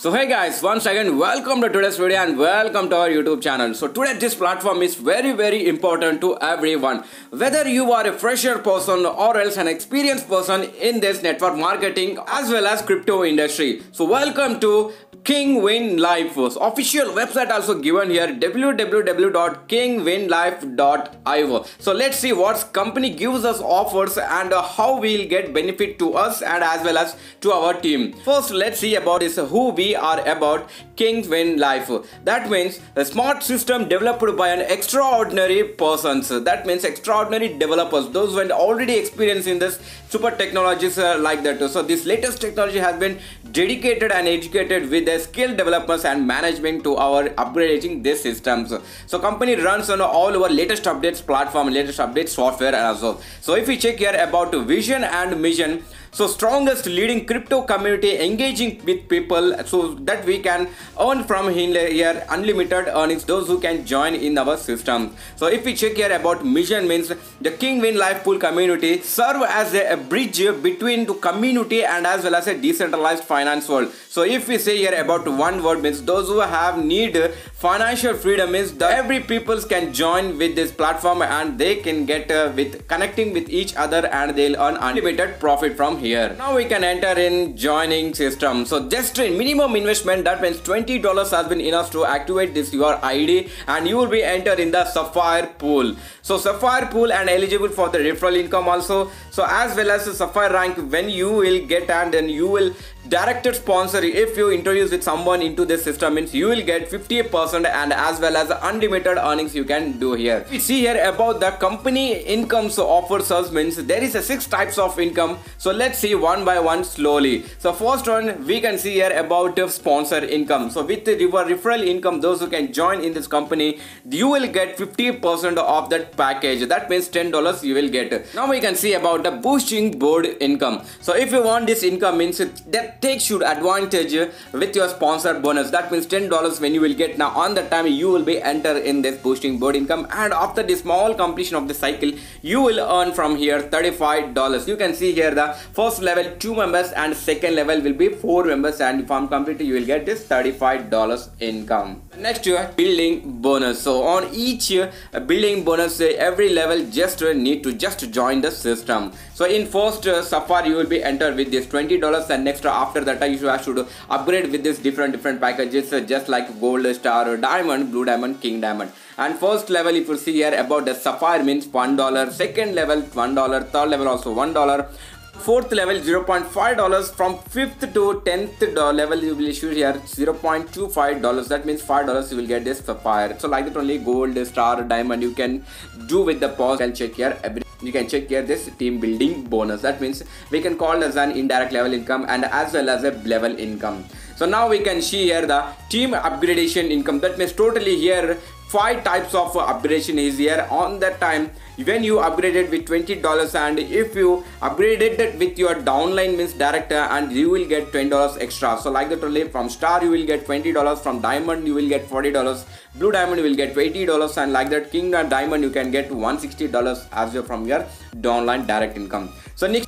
So hey guys, once again welcome to today's video and welcome to our YouTube channel. So today this platform is very very important to everyone. Whether you are a fresher person or else an experienced person in this network marketing as well as crypto industry. So welcome to King Win Life. Official website also given here www.kingwinlife.io. So let's see what company gives us offers and how we'll get benefit to us and as well as to our team. First let's see about this who we are about King Win Life. That means a smart system developed by an extraordinary persons. That means extraordinary developers. Those who are already experienced in this super technologies uh, like that. So this latest technology has been dedicated and educated with the skill developers and management to our upgrading these systems. So company runs on all our latest updates platform, latest updates software as well. So if we check here about vision and mission, so strongest leading crypto community engaging with people so that we can earn from here unlimited earnings those who can join in our system. So if we check here about mission means the king win life pool community serve as a, bridge between the community and as well as a decentralized finance world. So if we say here about one word means those who have need financial freedom is every peoples can join with this platform and they can get uh, with connecting with each other and they'll earn unlimited profit from here. Now we can enter in joining system. So just a minimum investment that means 20 dollars has been enough to activate this your id and you will be entered in the sapphire pool. So sapphire pool and eligible for the referral income also. So as well as the sapphire rank when you will get and then you will directed sponsor. If you introduce with someone into this system means you will get 50% and as well as unlimited earnings you can do here. We see here about the company incomes offers us means there is a six types of income. So let's see one by one slowly. So first one we can see here about sponsor income. So with the referral income those who can join in this company you will get 50% of that package. That means $10 you will get. Now we can see about the boosting board income. So if you want this income means that takes you advantage with your sponsor bonus. That means $10 when you will get. Now on the time you will be enter in this boosting board income and after the small completion of the cycle you will earn from here $35 you can see here the first level two members and second level will be four members and if I'm complete you will get this $35 income. Next year building bonus. So on each year building bonus every level just need to just join the system. So in first uh, sapphire you will be entered with this $20 and next after that uh, you uh, should upgrade with this different different packages uh, just like gold star diamond blue diamond king diamond. And first level if you see here about the sapphire means one dollar. Second level one dollar. Third level also one dollar fourth level 0.5 dollars. From fifth to 10th uh, level you will issue here 0.25 dollars. That means five dollars you will get this sapphire. So like that only gold star diamond you can do with the pause. And check here. You can check here this team building bonus. That means we can call as an indirect level income and as well as a level income. So now we can see here the team upgradation income. That means totally here five types of upgradation is here. On that time when you upgraded with $20 and if you upgraded it with your downline means director and you will get $20 extra. So like that only from star you will get $20 from diamond you will get $40 blue diamond you will get $80 and like that king and diamond you can get $160 as well from your downline direct income. So next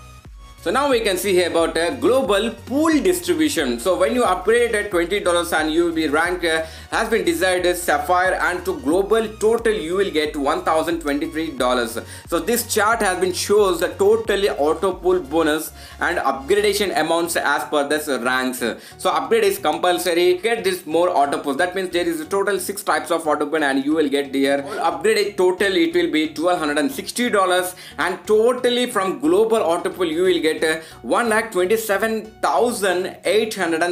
so now we can see here about a global pool distribution. So when you upgrade at $20 and you will be ranked uh, has been desired as Sapphire and to global total you will get $1023. So this chart has been shows the total auto pool bonus and upgradation amounts as per this ranks. So upgrade is compulsory. Get this more auto pools. That means there is a total six types of auto pool and you will get there. Upgrade total it will be $1260 and totally from global auto pool you will get get uh,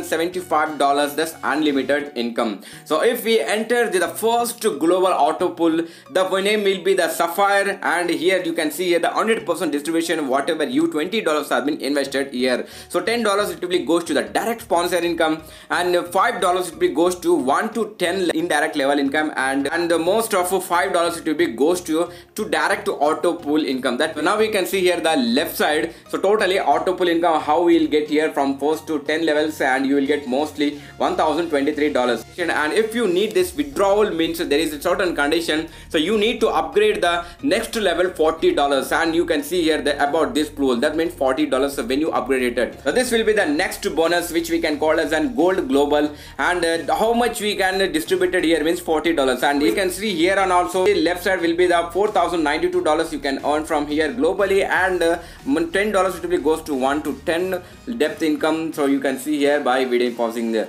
seventy-five dollars. That's unlimited income. So if we enter the first global auto pool the name will be the sapphire. And here you can see here the 100 percent distribution whatever you 20 dollars have been invested here. So 10 dollars it will be goes to the direct sponsor income and five dollars it will be goes to 1 to 10 indirect level income. And and the most of five dollars it will be goes to to direct to auto pool income. That now we can see here the left side. So total auto pool income how we will get here from first to 10 levels and you will get mostly 1023 dollars. And if you need this withdrawal means there is a certain condition so you need to upgrade the next level 40 dollars. And you can see here that about this pool. That means 40 dollars when you upgrade it. So this will be the next bonus which we can call as an gold global. And uh, how much we can distribute it here means 40 dollars. And you can see here on also the left side will be the 4092 dollars you can earn from here globally. And uh, 10 dollars will be goes to 1 to 10 depth income. So you can see here by video pausing there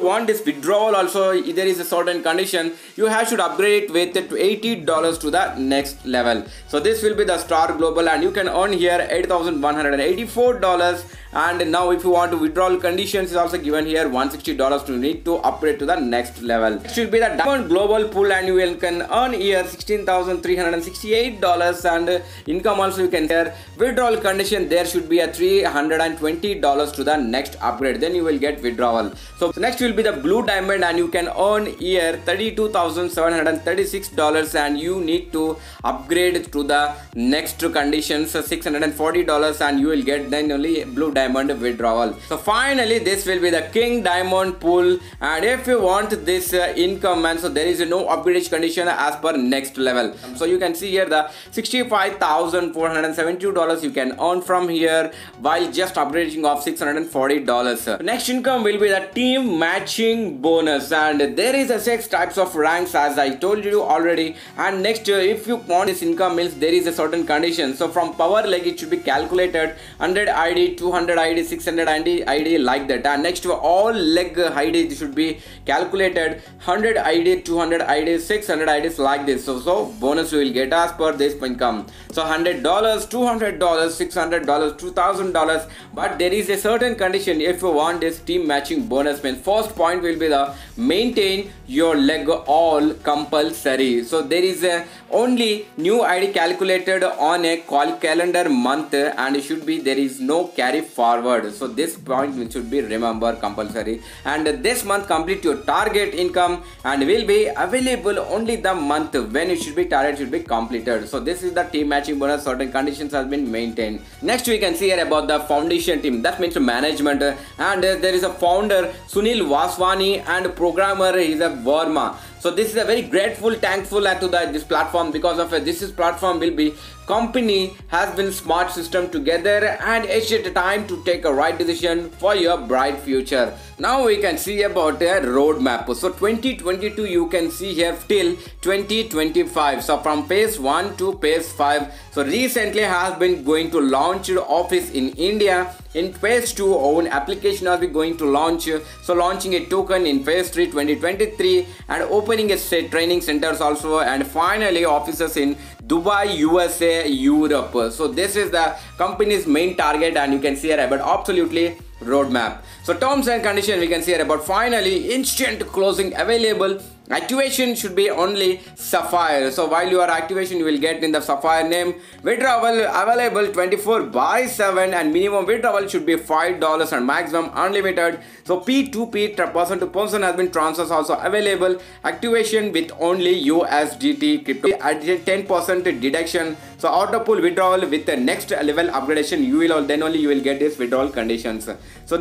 want this withdrawal also there is a certain condition you have should upgrade it with it to 80 dollars to the next level. So this will be the star global and you can earn here 8184 dollars. And now if you want to withdrawal conditions is also given here 160 dollars to need to upgrade to the next level. It should be the diamond global pool and you will can earn here 16368 dollars. And income also you can here withdrawal condition there should be a 320 dollars to the next upgrade. Then you will get withdrawal. So next will be the blue diamond and you can earn here 32736 dollars and you need to upgrade to the next conditions 640 dollars and you will get then only blue diamond withdrawal. So finally this will be the king diamond pool. And if you want this uh, income and so there is no upgrade condition as per next level. So you can see here the 65472 dollars you can earn from here while just upgrading of 640 dollars. Next income will be the team matching bonus. And there is a six types of ranks as i told you already. And next uh, if you want this income means there is a certain condition. So from power leg it should be calculated. 100 id 200 200 id 600 id id like that. And next to all leg id should be calculated. 100 id 200 id 600 ids like this. So so bonus you will get as per this income. So 100 dollars 200 dollars 600 dollars 2000 dollars. But there is a certain condition if you want this team matching bonus means first point will be the maintain your leg all compulsory. So there is a only new id calculated on a call calendar month and it should be there is no carry forward. So this point should be remember compulsory. And this month complete your target income and will be available only the month when it should be target should be completed. So this is the team matching bonus. Certain conditions has been maintained. Next we can see here about the foundation team. That means management. And there is a founder sunil vaswani and programmer is a Verma so this is a very grateful thankful to the, this platform because of uh, this is platform will be company has been smart system together and it's a time to take a right decision for your bright future. Now we can see about a roadmap. So 2022 you can see here till 2025 so from phase 1 to phase 5 so recently has been going to launch office in india in phase 2 own application has been going to launch so launching a token in phase 3 2023 and opening a training centers also and finally offices in Dubai, USA, Europe. So this is the company's main target and you can see here about absolutely roadmap. So terms and conditions we can see here about finally instant closing available activation should be only sapphire. So while your activation you will get in the sapphire name. Withdrawal available 24 by 7 and minimum withdrawal should be five dollars and maximum unlimited. So p2p person to person has been transfers also available. Activation with only usdt crypto. At 10 percent deduction. So auto pool withdrawal with the next level upgradation you will then only you will get this withdrawal conditions. So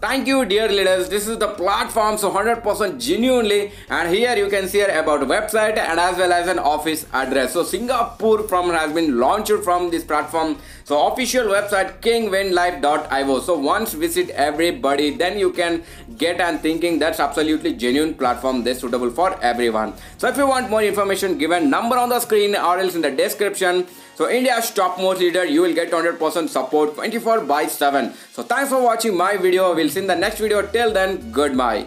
Thank you dear leaders. This is the platform so 100% genuinely and here you can see about website and as well as an office address. So Singapore from has been launched from this platform. So official website kingwinlife.io. So once visit everybody then you can get and thinking that's absolutely genuine platform that's suitable for everyone. So if you want more information given number on the screen or else in the description. So India's topmost leader you will get 100% support 24 by 7. So thanks for watching my video. We'll see in the next video. Till then, goodbye.